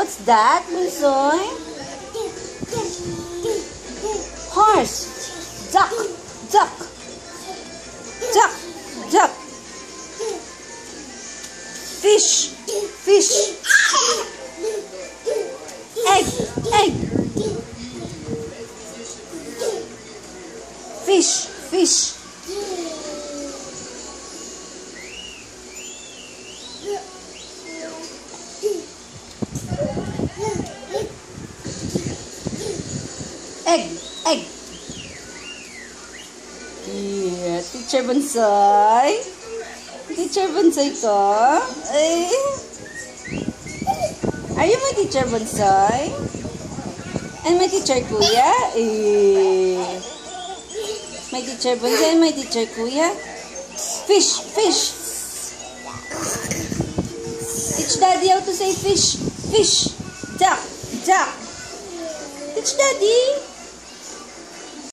What's that, Bunsoy? Horse. Duck. Duck. Duck. Duck. Fish. Fish. Egg. Egg. Fish. Fish. Egg. Egg. Yeah, Teacher Bunsoy. Teacher Bunsoy ko. Eh. Are you my teacher Bunsoy? And my teacher Kuya? Eh. My teacher and my teacher Kuya? Fish. Fish. Teach daddy how to say fish. Fish. Duck. Duck. Teach daddy.